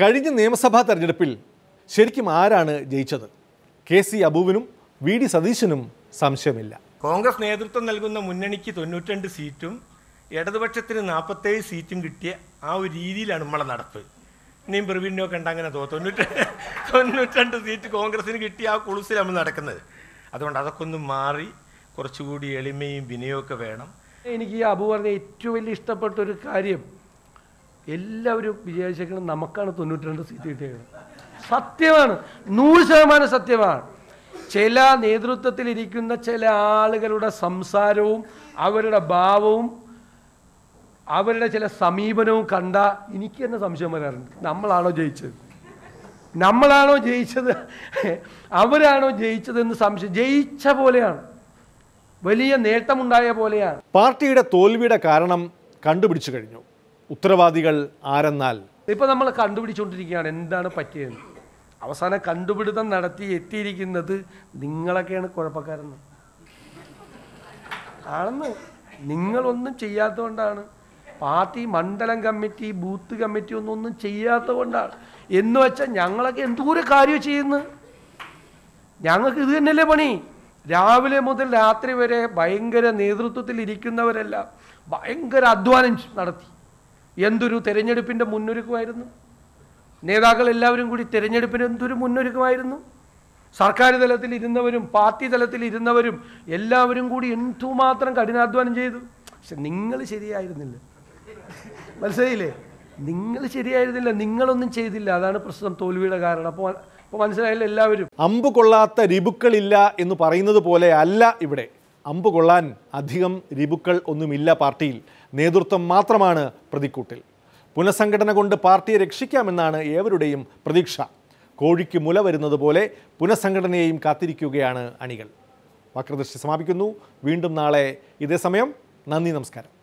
കഴിഞ്ഞ നിയമസഭാ തെരഞ്ഞെടുപ്പിൽ ശരിക്കും ആരാണ് ജയിച്ചത്? കെ സി അബുവിനും വി ഡി സതീശനും സംശയമില്ല. കോൺഗ്രസ് നേതൃത്വം നൽകുന്ന മുന്നണിക്ക് തൊണ്ണൂറ്റിരണ്ട് സീറ്റും ഇടതുപക്ഷത്തിന് നാൽപ്പത്തേഴ് സീറ്റും കിട്ടിയ ആ ഒരു രീതിയിലാണ് നമ്മളെ നടപ്പ്. ഇനിയും പ്രവീണിനോ കണ്ട അങ്ങനെ തോ തൊണ്ണൂറ്റി തൊണ്ണൂറ്റിരണ്ട് സീറ്റ് കോൺഗ്രസിന് കിട്ടിയ ആ കുളുസിൽ നമ്മൾ നടക്കുന്നത്. അതുകൊണ്ട് അതൊക്കെ ഒന്ന് മാറി കുറച്ചുകൂടി എളിമയും വിനയവും ഒക്കെ വേണം. എനിക്ക് ഈ അബു പറഞ്ഞ ഏറ്റവും വലിയ ഇഷ്ടപ്പെട്ട ഒരു കാര്യം എല്ലാവരും വിചാരിച്ചേക്കുന്നത് നമുക്കാണ് തൊണ്ണൂറ്റി രണ്ട് സീറ്റ് കിട്ടിയത് സത്യമാണ്. നൂറ് ശതമാനം സത്യമാണ്. ചില നേതൃത്വത്തിൽ ഇരിക്കുന്ന ചില ആളുകളുടെ സംസാരവും അവരുടെ ഭാവവും അവരുടെ ചില സമീപനവും കണ്ട എനിക്ക് തന്നെ സംശയം വരാറുണ്ട്. നമ്മളാണോ ജയിച്ചത്? നമ്മളാണോ ജയിച്ചത്? അവരാണോ ജയിച്ചതെന്ന് സംശയം. ജയിച്ച പോലെയാണ്. വലിയ നേട്ടമുണ്ടായ പോലെയാണ്. പാർട്ടിയുടെ തോൽവിയുടെ കാരണം കണ്ടുപിടിച്ചു കഴിഞ്ഞു. ഉത്തരവാദികൾ ആരെന്നാൽ? ഇപ്പൊ നമ്മൾ കണ്ടുപിടിച്ചുകൊണ്ടിരിക്കുകയാണ് എന്താണ് പറ്റിയത്? അവസാനം കണ്ടുപിടുത്തം നടത്തി എത്തിയിരിക്കുന്നത് നിങ്ങളൊക്കെയാണ് കുഴപ്പക്കാരെന്ന്. ആണെന്ന് നിങ്ങളൊന്നും ചെയ്യാത്തതുകൊണ്ടാണ്. പാർട്ടി മണ്ഡലം കമ്മിറ്റി ബൂത്ത് കമ്മിറ്റി ഒന്നും ഒന്നും ചെയ്യാത്തതുകൊണ്ടാണ്. എന്ന് വെച്ചാൽ ഞങ്ങളൊക്കെ എന്തോരം കാര്യം ചെയ്യുന്നു ഞങ്ങൾക്ക് ഇത് തന്നെയല്ലേ പണി? രാവിലെ മുതൽ രാത്രി വരെ ഭയങ്കര നേതൃത്വത്തിൽ ഇരിക്കുന്നവരെല്ലാം ഭയങ്കര അധ്വാനം നടത്തി. എന്തൊരു തെരഞ്ഞെടുപ്പിന്റെ മുന്നൊരുക്കമായിരുന്നു? നേതാക്കൾ എല്ലാവരും കൂടി തെരഞ്ഞെടുപ്പിന് എന്തൊരു മുന്നൊരുക്കമായിരുന്നു? സർക്കാർ തലത്തിൽ ഇരുന്നവരും പാർട്ടി തലത്തിൽ ഇരുന്നവരും എല്ലാവരും കൂടി എന്തുമാത്രം കഠിനാധ്വാനം ചെയ്തു? പക്ഷെ നിങ്ങൾ ശരിയായിരുന്നില്ല. മനസ്സിലായില്ലേ? നിങ്ങൾ ശരിയായിരുന്നില്ല നിങ്ങളൊന്നും ചെയ്തില്ല. അതാണ് പ്രശ്നം തോൽവിയുടെ കാരണം. അപ്പോൾ അപ്പോൾ മനസ്സിലായില്ല എല്ലാവരും. അമ്പ് കൊള്ളാത്ത രിബുക്കളില്ല എന്ന് പറയുന്നത് പോലെ അല്ല ഇവിടെ. അമ്പ് കൊള്ളാൻ അധികം രിബുക്കൾ ഒന്നുമില്ല പാർട്ടിയിൽ. നേതൃത്വം മാത്രമാണ് പ്രതിക്കൂട്ടിൽ. പുനഃസംഘടന കൊണ്ട് പാർട്ടിയെ രക്ഷിക്കാമെന്നാണ് ഏവരുടെയും പ്രതീക്ഷ. കോഴിക്ക് മുല വരുന്നത് പോലെ പുനഃസംഘടനയെയും കാത്തിരിക്കുകയാണ് അണികൾ. വക്രദൃഷ്ടി സമാപിക്കുന്നു. വീണ്ടും നാളെ ഇതേ സമയം. നന്ദി നമസ്കാരം.